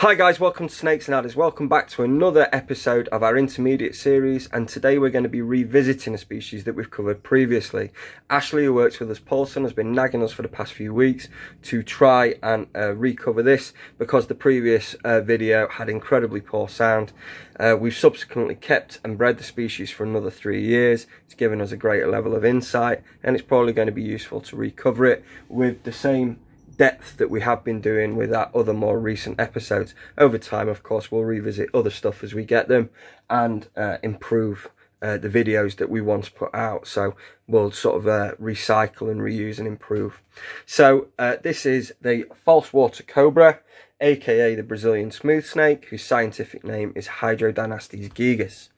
Hi guys, welcome to Snakes and Adders. Welcome back to another episode of our intermediate series and today we're going to be revisiting a species that we've covered previously. Ashley, who works with us, Paulson, has been nagging us for the past few weeks to try and uh, recover this because the previous uh, video had incredibly poor sound. Uh, we've subsequently kept and bred the species for another three years. It's given us a greater level of insight and it's probably going to be useful to recover it with the same depth that we have been doing with our other more recent episodes. Over time, of course, we'll revisit other stuff as we get them and uh, improve uh, the videos that we once put out. So we'll sort of uh, recycle and reuse and improve. So uh, this is the false water cobra, aka the Brazilian smooth snake, whose scientific name is Hydrodynastes gigas.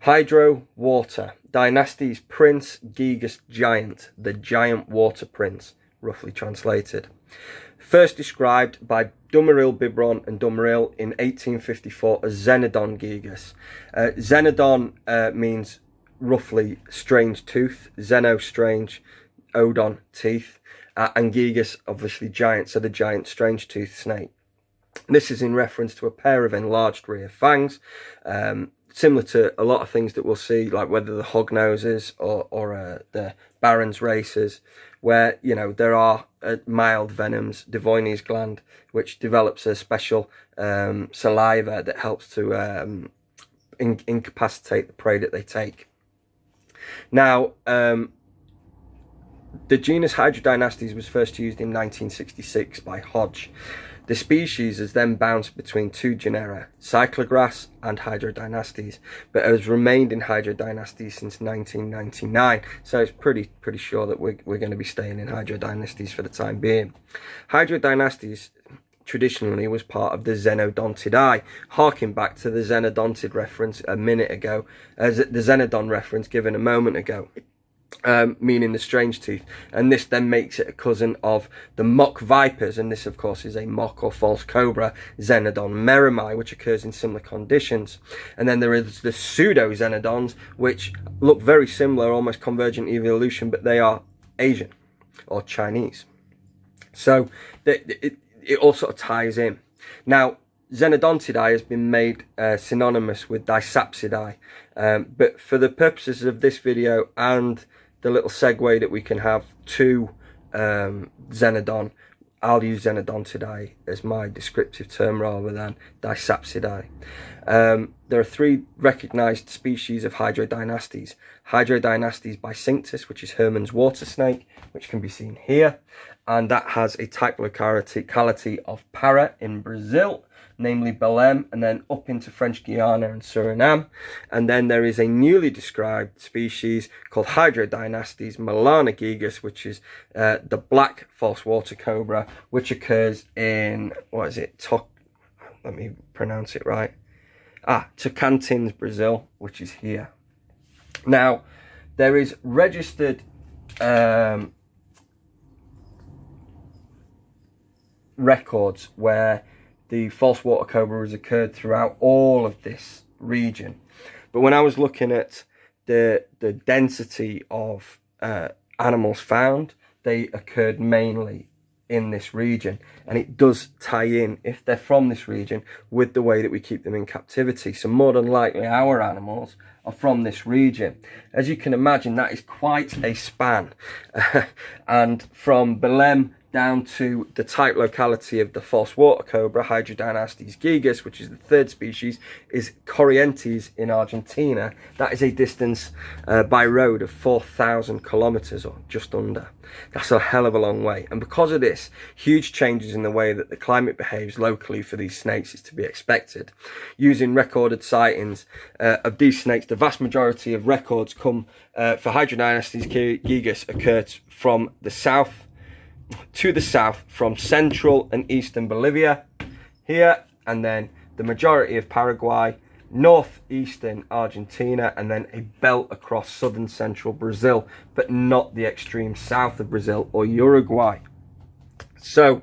Hydro, water. Dynastes prince, gigas giant, the giant water prince, roughly translated. First described by Dumeril Bibron and Dumeril in 1854 as Xenodon gigas. Uh, Xenodon uh, means roughly strange tooth, Xeno strange, Odon teeth, uh, and gigas obviously giant, so the giant strange tooth snake. This is in reference to a pair of enlarged rear fangs, um, similar to a lot of things that we'll see, like whether the hog noses or, or uh, the Barons racers, where you know there are uh, mild venoms, Duvernoy's gland, which develops a special um, saliva that helps to um, in incapacitate the prey that they take. Now, um, the genus Hydrodynastes was first used in 1966 by Hoge. The species has then bounced between two genera, Cyclagras and Hydrodynastes, but has remained in Hydrodynastes since 1999. So it's pretty pretty sure that we're, we're going to be staying in Hydrodynastes for the time being. Hydrodynastes traditionally was part of the Xenodontidae, harking back to the Xenodontid reference a minute ago, as the Xenodon reference given a moment ago um, meaning the strange tooth. And this then makes it a cousin of the mock vipers. And this, of course, is a mock or false cobra, Xenodon merremi, which occurs in similar conditions. And then there is the pseudo Xenodons, which look very similar, almost convergent evolution, but they are Asian or Chinese. So it, it, it all sort of ties in. Now, Xenodontidae has been made uh, synonymous with Disapsidae, um, but for the purposes of this video and the little segue that we can have to um, Xenodon, I'll use Xenodon today as my descriptive term rather than Disapsidae. Um, there are three recognised species of Hydrodynastes. Hydrodynastes bicinctus, which is Hermann's water snake, which can be seen here, and that has a type locality of Para in Brazil, namely Belém, and then up into French Guiana and Suriname. And then there is a newly described species called Hydrodynastes melanogigas, which is uh, the black false water cobra, which occurs in, what is it, Toc let me pronounce it right. Ah, Tocantins, Brazil, which is here. Now, there is registered um, records where the false water cobra has occurred throughout all of this region. But when I was looking at the the density of uh, animals found, they occurred mainly in this region, and it does tie in if they're from this region with the way that we keep them in captivity. So more than likely, our animals are from this region. As you can imagine, that is quite a span, and from Belém down to the type locality of the false water cobra, Hydrodynastes gigas, which is the third species, is Corrientes in Argentina. That is a distance uh, by road of 4,000 kilometers or just under. That's a hell of a long way. And because of this, huge changes in the way that the climate behaves locally for these snakes is to be expected. Using recorded sightings uh, of these snakes, the vast majority of records come uh, for Hydrodynastes gigas occurred from the south to the south from central and eastern Bolivia here and then the majority of Paraguay, northeastern Argentina and then a belt across southern central Brazil but not the extreme south of Brazil or Uruguay. So,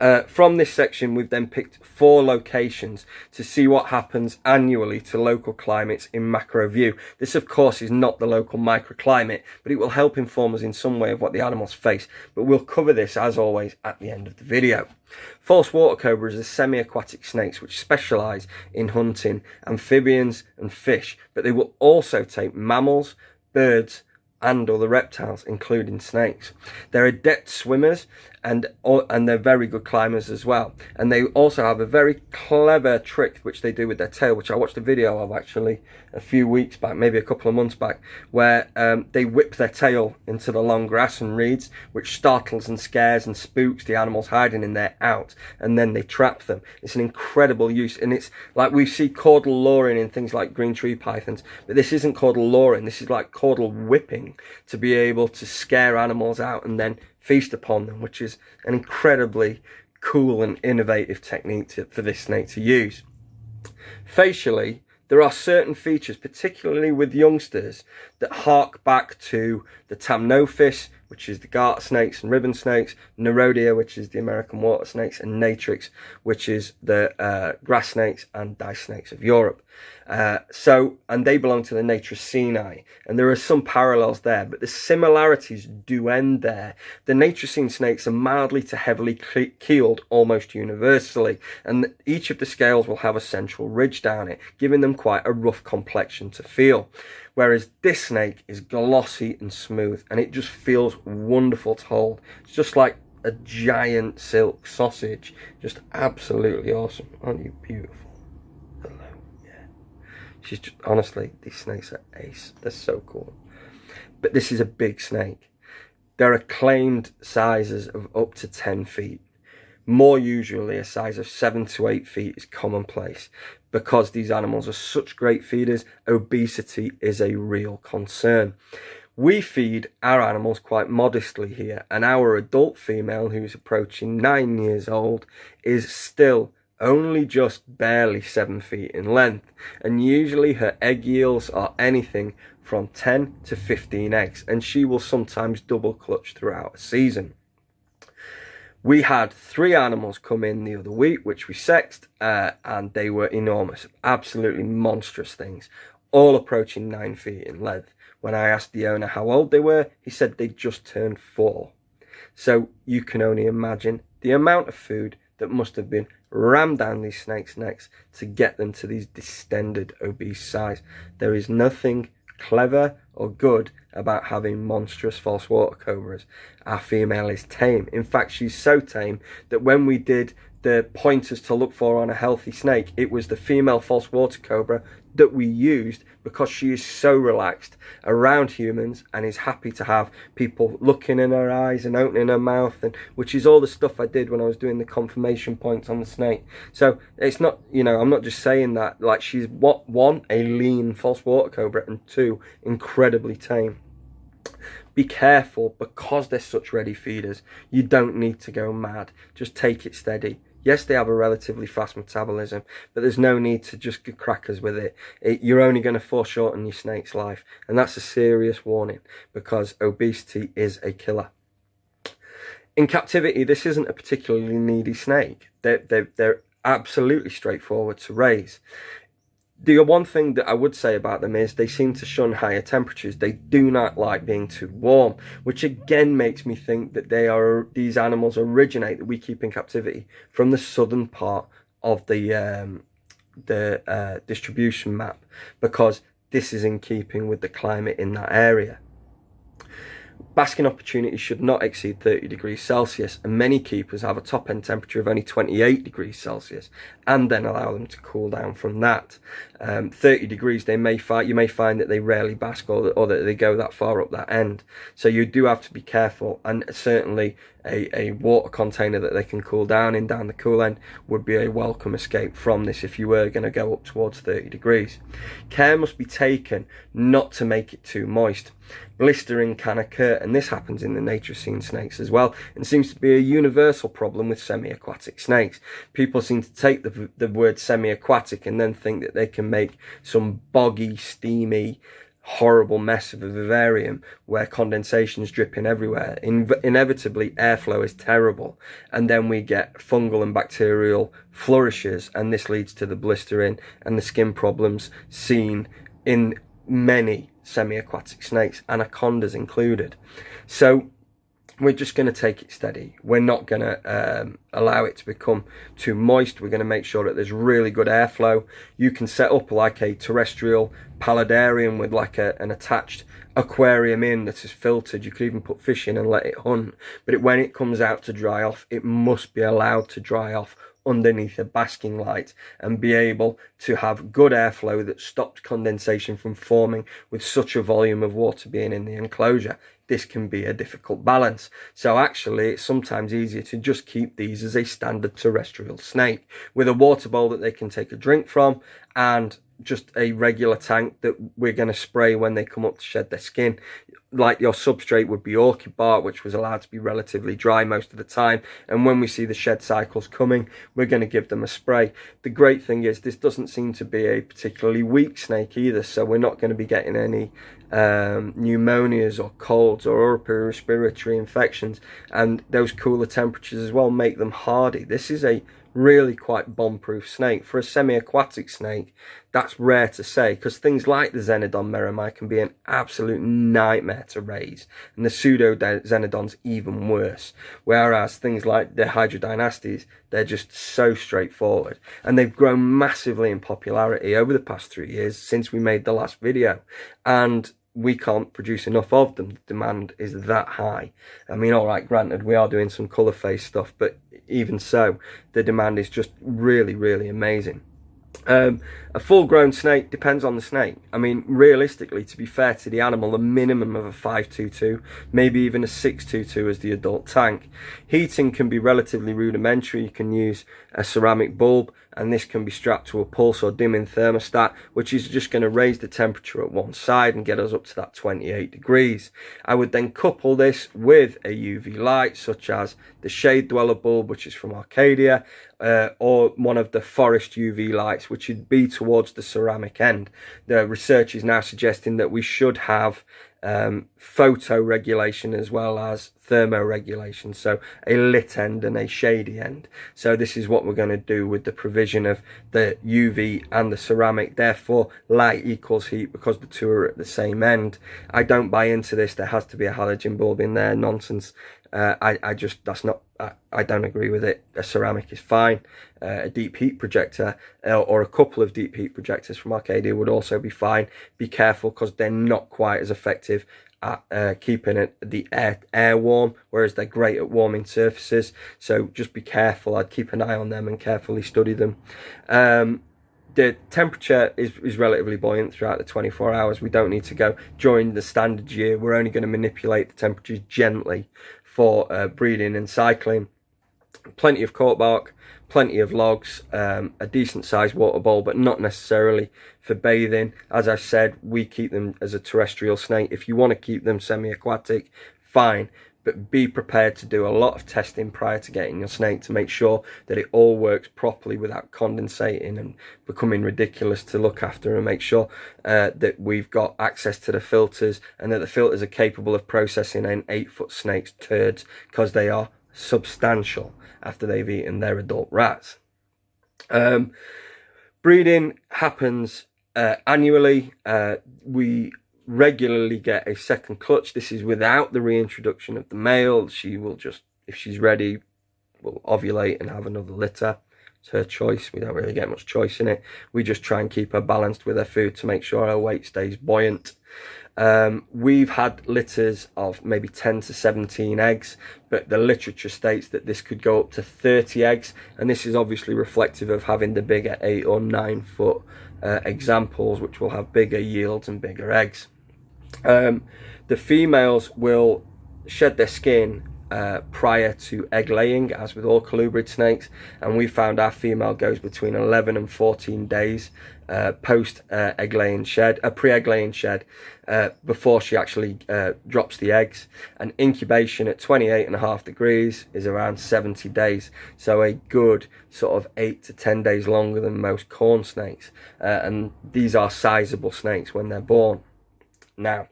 uh, from this section, we've then picked four locations to see what happens annually to local climates in macro view. This, of course, is not the local microclimate, but it will help inform us in some way of what the animals face. But we'll cover this, as always, at the end of the video. False water cobras are semi-aquatic snakes which specialise in hunting amphibians and fish, but they will also take mammals, birds, and other reptiles, including snakes. They're adept swimmers and and they're very good climbers as well. And they also have a very clever trick which they do with their tail, which I watched a video of actually a few weeks back, maybe a couple of months back, where um, they whip their tail into the long grass and reeds, which startles and scares and spooks the animals hiding in there out, and then they trap them. It's an incredible use, and it's like we see caudal luring in things like green tree pythons, but this isn't caudal luring. This is like caudal whipping to be able to scare animals out and then feast upon them, which is an incredibly cool and innovative technique to, for this snake to use. Facially, there are certain features, particularly with youngsters, that hark back to the Thamnophis, which is the garter snakes and ribbon snakes, Nerodia, which is the American water snakes, and Natrix, which is the uh, grass snakes and dice snakes of Europe. Uh, so, and they belong to the Natricinae, and there are some parallels there, but the similarities do end there. The Natricine snakes are mildly to heavily keeled almost universally, and each of the scales will have a central ridge down it, giving them quite a rough complexion to feel. Whereas this snake is glossy and smooth, and it just feels wonderful to hold. It's just like a giant silk sausage. Just absolutely awesome. Aren't you beautiful? Hello. Yeah. She's just, honestly, these snakes are ace. They're so cool. But this is a big snake. There are claimed sizes of up to 10 feet. More usually, a size of 7 to 8 feet is commonplace. Because these animals are such great feeders, obesity is a real concern. We feed our animals quite modestly here, and our adult female, who's approaching nine years old, is still only just barely 7 feet in length, and usually her egg yields are anything from 10 to 15 eggs, and she will sometimes double clutch throughout a season. We had three animals come in the other week, which we sexed, uh, and they were enormous, absolutely monstrous things, all approaching 9 feet in length. When I asked the owner how old they were, he said they'd just turned four. So you can only imagine the amount of food that must have been rammed down these snakes' necks to get them to these distended, obese size. There is nothing clever or good about having monstrous false water cobras. Our female is tame. In fact, she's so tame that when we did the pointers to look for on a healthy snake, it was the female false water cobra that we used because she is so relaxed around humans and is happy to have people looking in her eyes and opening her mouth and which is all the stuff I did when I was doing the confirmation points on the snake. So it's not, you know, I'm not just saying that like she's what one a lean false water cobra and two incredibly tame be careful because they're such ready feeders. You don't need to go mad. Just take it steady. Yes, they have a relatively fast metabolism, but there's no need to just get crackers with it. it you're only going to foreshorten your snake's life, and that's a serious warning because obesity is a killer. In captivity, this isn't a particularly needy snake. They're, they're, they're absolutely straightforward to raise the one thing that I would say about them is they seem to shun higher temperatures. They do not like being too warm, which again makes me think that they are these animals originate that we keep in captivity from the southern part of the um, the uh, distribution map because this is in keeping with the climate in that area. Basking opportunities should not exceed 30 degrees Celsius, and many keepers have a top end temperature of only 28 degrees Celsius, and then allow them to cool down from that. Um, 30 degrees, they may find you may find that they rarely bask or that, or that they go that far up that end. So you do have to be careful, and certainly a, a water container that they can cool down in down the cool end would be a welcome escape from this if you were going to go up towards 30 degrees. Care must be taken not to make it too moist. Blistering can occur, and this happens in the Natricine snakes as well, and seems to be a universal problem with semi-aquatic snakes. People seem to take the, the word semi-aquatic and then think that they can make some boggy, steamy, horrible mess of a vivarium where condensation is dripping everywhere. In- inevitably, airflow is terrible, and then we get fungal and bacterial flourishes, and this leads to the blistering and the skin problems seen in many semi-aquatic snakes, anacondas included. So we're just going to take it steady. We're not going to um, allow it to become too moist. We're going to make sure that there's really good airflow. You can set up like a terrestrial paludarium with like a, an attached aquarium in that is filtered. You could even put fish in and let it hunt. But it, when it comes out to dry off, it must be allowed to dry off underneath a basking light and be able to have good airflow that stops condensation from forming with such a volume of water being in the enclosure this can be a difficult balance. So actually, it's sometimes easier to just keep these as a standard terrestrial snake with a water bowl that they can take a drink from and just a regular tank that we're going to spray when they come up to shed their skin like your substrate would be orchid bark, which was allowed to be relatively dry most of the time. And when we see the shed cycles coming, we're going to give them a spray. The great thing is this doesn't seem to be a particularly weak snake either, so we're not going to be getting any um, pneumonias or colds or upper respiratory infections. And those cooler temperatures as well make them hardy. This is a really quite bomb-proof snake. For a semi-aquatic snake, that's rare to say because things like the Xenodon merremi can be an absolute nightmare to raise, and the pseudo Xenodon's even worse. Whereas things like the Hydrodynastes, they're just so straightforward, and they've grown massively in popularity over the past three years since we made the last video, and we can't produce enough of them. The demand is that high. I mean, all right, granted, we are doing some colour phase stuff, but even so, the demand is just really, really amazing. Um, a full grown snake depends on the snake. I mean, realistically, to be fair to the animal, a minimum of a 522, maybe even a 622 as the adult tank. Heating can be relatively rudimentary. You can use a ceramic bulb and this can be strapped to a pulse or dimming thermostat, which is just going to raise the temperature at one side and get us up to that 28 degrees. I would then couple this with a UV light, such as the Shade Dweller bulb, which is from Arcadia, uh, or one of the forest UV lights, which would be towards the ceramic end. The research is now suggesting that we should have um, photo regulation as well as thermoregulation. So a lit end and a shady end. So this is what we're going to do with the provision of the UV and the ceramic. Therefore, light equals heat because the two are at the same end. I don't buy into this. There has to be a halogen bulb in there. Nonsense. Uh, I, I just, that's not, I, I don't agree with it. A ceramic is fine. Uh, a deep heat projector uh, or a couple of deep heat projectors from Arcadia would also be fine. Be careful because they're not quite as effective at uh, keeping it, the air, air warm, whereas they're great at warming surfaces. So just be careful. I'd keep an eye on them and carefully study them. Um, the temperature is, is relatively buoyant throughout the 24 hours. We don't need to go during the standard year. We're only going to manipulate the temperatures gently for uh, breeding and cycling. Plenty of cork bark, plenty of logs, um, a decent sized water bowl, but not necessarily for bathing. As I said, we keep them as a terrestrial snake. If you want to keep them semi-aquatic, fine. But be prepared to do a lot of testing prior to getting your snake to make sure that it all works properly without condensating and becoming ridiculous to look after and make sure uh, that we've got access to the filters and that the filters are capable of processing an eight foot snake's turds because they are substantial after they've eaten their adult rats. Um, breeding happens uh, annually. Uh, we regularly get a second clutch. This is without the reintroduction of the male. She will just, if she's ready, will ovulate and have another litter. It's her choice. We don't really get much choice in it. We just try and keep her balanced with her food to make sure her weight stays buoyant. Um, we've had litters of maybe 10 to 17 eggs, but the literature states that this could go up to 30 eggs, and this is obviously reflective of having the bigger 8 or 9 foot uh, examples, which will have bigger yields and bigger eggs. Um, the females will shed their skin uh, prior to egg laying, as with all colubrid snakes, and we found our female goes between 11 and 14 days uh, post uh, egg laying shed, a uh, pre egg laying shed, uh, before she actually uh, drops the eggs. And incubation at 28 and a half degrees is around 70 days, so a good sort of 8 to 10 days longer than most corn snakes. and these are sizable snakes when they're born. Now,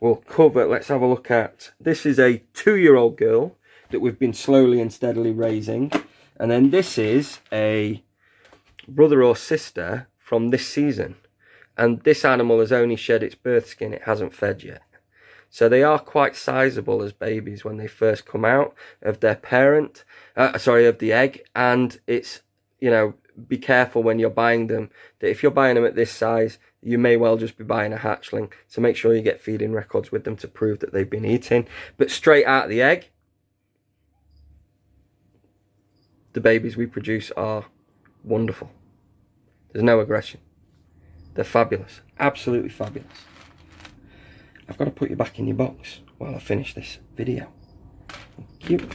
we'll cover, let's have a look at, this is a two-year-old girl that we've been slowly and steadily raising. And then this is a brother or sister from this season. And this animal has only shed its birth skin, it hasn't fed yet. So they are quite sizable as babies when they first come out of their parent, uh, sorry, of the egg. And it's, you know, be careful when you're buying them that if you're buying them at this size, you may well just be buying a hatchling. So make sure you get feeding records with them to prove that they've been eating. But straight out of the egg, the babies we produce are wonderful. There's no aggression. They're fabulous. Absolutely fabulous. I've got to put you back in your box while I finish this video. Thank you.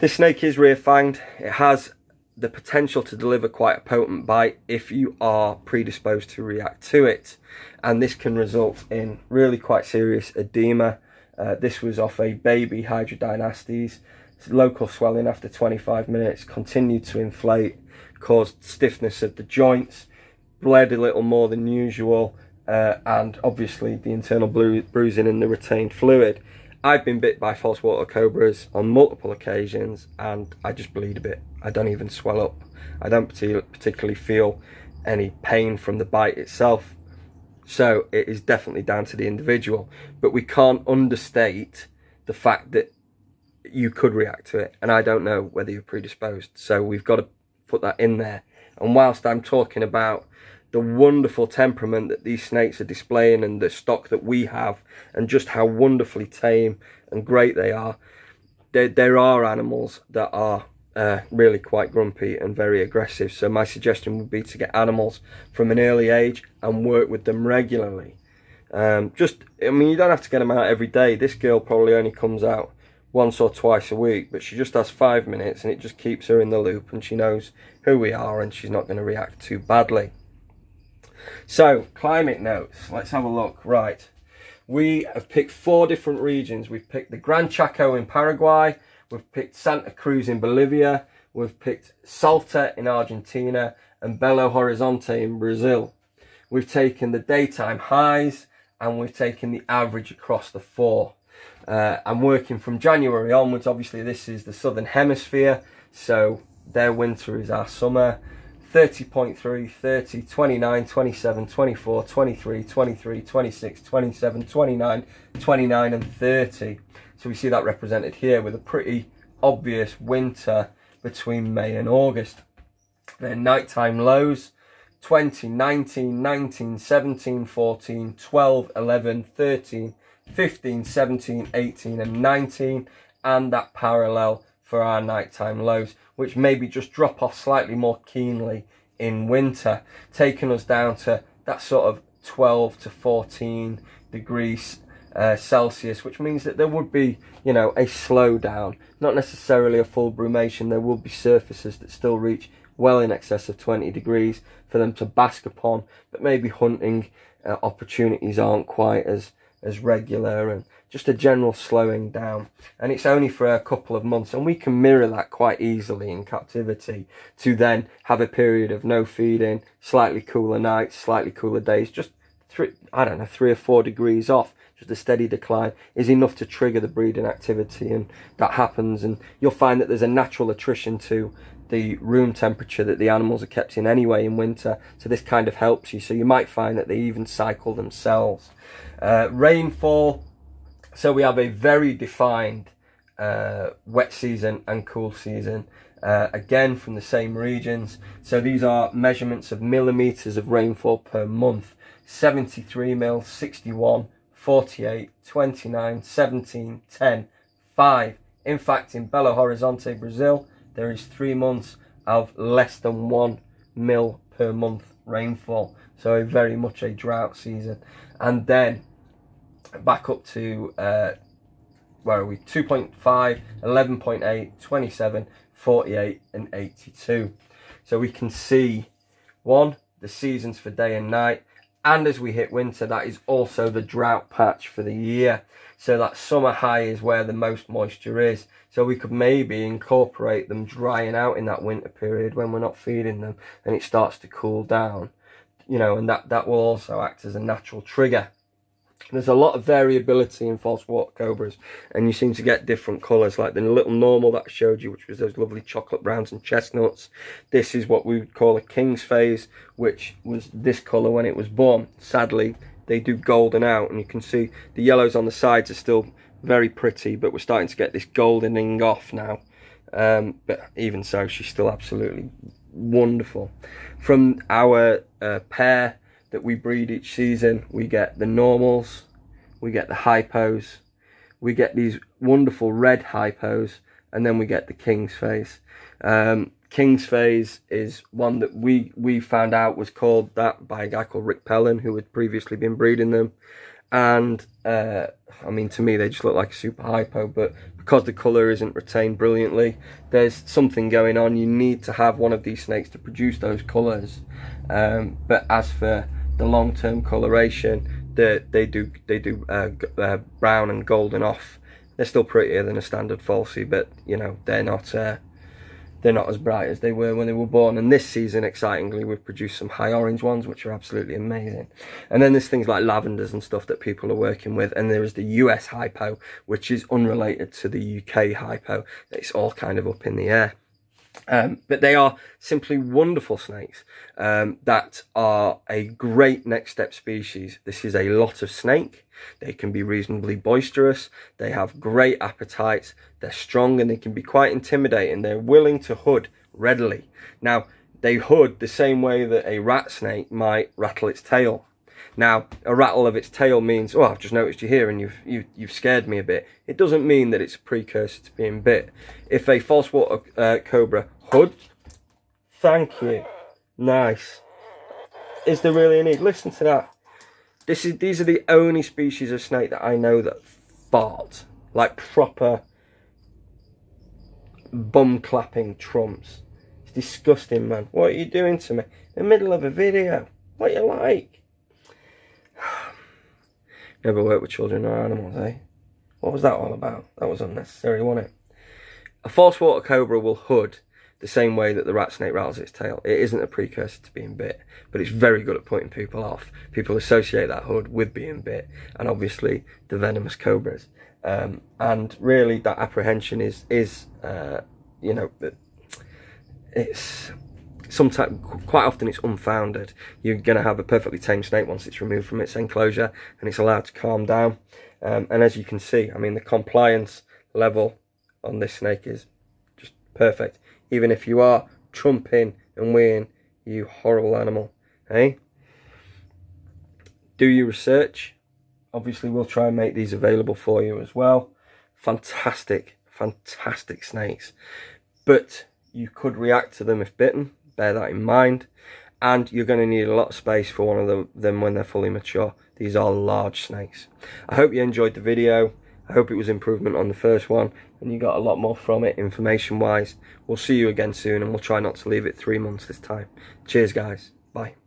This snake is rear fanged. It has the potential to deliver quite a potent bite if you are predisposed to react to it. And this can result in really quite serious edema. Uh, this was off a baby Hydrodynastes. Local swelling after 25 minutes, continued to inflate, caused stiffness of the joints, bled a little more than usual, uh, and obviously the internal bru bruising and the retained fluid. I've been bit by false water cobras on multiple occasions and I just bleed a bit. I don't even swell up. I don't particularly feel any pain from the bite itself. So it is definitely down to the individual. But we can't understate the fact that you could react to it. And I don't know whether you're predisposed. So we've got to put that in there. And whilst I'm talking about the wonderful temperament that these snakes are displaying and the stock that we have and just how wonderfully tame and great they are. There, there are animals that are uh, really quite grumpy and very aggressive. So my suggestion would be to get animals from an early age and work with them regularly. Um, just I mean you don't have to get them out every day. This girl probably only comes out once or twice a week but she just has five minutes and it just keeps her in the loop and she knows who we are and she's not going to react too badly so, climate notes. Let's have a look. Right. We have picked four different regions. We've picked the Gran Chaco in Paraguay. We've picked Santa Cruz in Bolivia. We've picked Salta in Argentina and Belo Horizonte in Brazil. We've taken the daytime highs and we've taken the average across the four. Uh, I'm working from January onwards. Obviously, this is the southern hemisphere, so their winter is our summer. 30.3, 30, 29, 27, 24, 23, 23, 26, 27, 29, 29 and 30. So we see that represented here with a pretty obvious winter between May and August. Then nighttime lows 20, 19, 19, 17, 14, 12, 11, 13, 15, 17, 18 and 19 and that parallel for our nighttime lows, which maybe just drop off slightly more keenly in winter, taking us down to that sort of 12 to 14 degrees uh, Celsius, which means that there would be, you know, a slowdown, not necessarily a full brumation. There will be surfaces that still reach well in excess of 20 degrees for them to bask upon, but maybe hunting uh, opportunities aren't quite as as regular and just a general slowing down. And it's only for a couple of months, and we can mirror that quite easily in captivity to then have a period of no feeding, slightly cooler nights, slightly cooler days, just three, I don't know, three or four degrees off. Just a steady decline is enough to trigger the breeding activity, and that happens. And you'll find that there's a natural attrition to the room temperature that the animals are kept in anyway in winter. So this kind of helps you. So you might find that they even cycle themselves. Uh, rainfall. So we have a very defined uh, wet season and cool season. Uh, again from the same regions. So these are measurements of millimeters of rainfall per month. 73 mil, 61, 48, 29, 17, 10, 5. In fact, in Belo Horizonte, Brazil, there is three months of less than one mil per month rainfall. So very much a drought season. And then back up to, uh, where are we? 2.5, 11.8, 27, 48 and 82. So we can see, one, the seasons for day and night, And as we hit winter, that is also the drought patch for the year. So that summer high is where the most moisture is. So we could maybe incorporate them drying out in that winter period when we're not feeding them and it starts to cool down. You know, and that, that will also act as a natural trigger there's a lot of variability in false water cobras and you seem to get different colours like the little normal that I showed you which was those lovely chocolate browns and chestnuts. This is what we would call a king's phase which was this colour when it was born. Sadly they do golden out and you can see the yellows on the sides are still very pretty but we're starting to get this goldening off now. Um, but even so she's still absolutely wonderful. From our uh, pair that we breed each season. We get the normals, we get the hypos, we get these wonderful red hypos, and then we get the king's phase. Um, king's phase is one that we we found out was called that by a guy called Rick Pellin, who had previously been breeding them. And uh, I mean, to me, they just look like a super hypo, but because the colour isn't retained brilliantly, there's something going on. You need to have one of these snakes to produce those colours. Um, but as for the long-term coloration that they do they do uh, uh, brown and golden off. They're still prettier than a standard falsie but you know they're not uh, they're not as bright as they were when they were born. And this season excitingly we've produced some high orange ones which are absolutely amazing. And then there's things like lavenders and stuff that people are working with. And there is the US hypo which is unrelated to the UK hypo. It's all kind of up in the air um, but they are simply wonderful snakes um, that are a great next step species. This is a lot of snake. They can be reasonably boisterous. They have great appetites. They're strong and they can be quite intimidating. They're willing to hood readily. Now, they hood the same way that a rat snake might rattle its tail. Now, a rattle of its tail means, oh, I've just noticed you here and you've, you, have you have scared me a bit. It doesn't mean that it's a precursor to being bit. If a false water uh, cobra hood, thank you, nice. Is there really a need? Listen to that. This is These are the only species of snake that I know that fart. Like proper bum clapping trumps. It's disgusting, man. What are you doing to me? In the middle of a video. What you like? Never work with children or animals, eh? What was that all about? That was unnecessary, wasn't it? A false water cobra will hood the same way that the rat snake rattles its tail. It isn't a precursor to being bit, but it's very good at putting people off. People associate that hood with being bit, and obviously the venomous cobras. Um, and really, that apprehension is is uh, you know that it's sometimes quite often it's unfounded. You're going to have a perfectly tame snake once it's removed from its enclosure and it's allowed to calm down. Um, and as you can see i mean the compliance level on this snake is just perfect. Even if you are trumping and weighing you horrible animal hey do your research. Obviously we'll try and make these available for you as well. Fantastic fantastic snakes. But you could react to them if bitten bear that in mind. And you're going to need a lot of space for one of the, them when they're fully mature. These are large snakes. I hope you enjoyed the video. I hope it was improvement on the first one and you got a lot more from it information wise. We'll see you again soon and we'll try not to leave it three months this time. Cheers guys. Bye.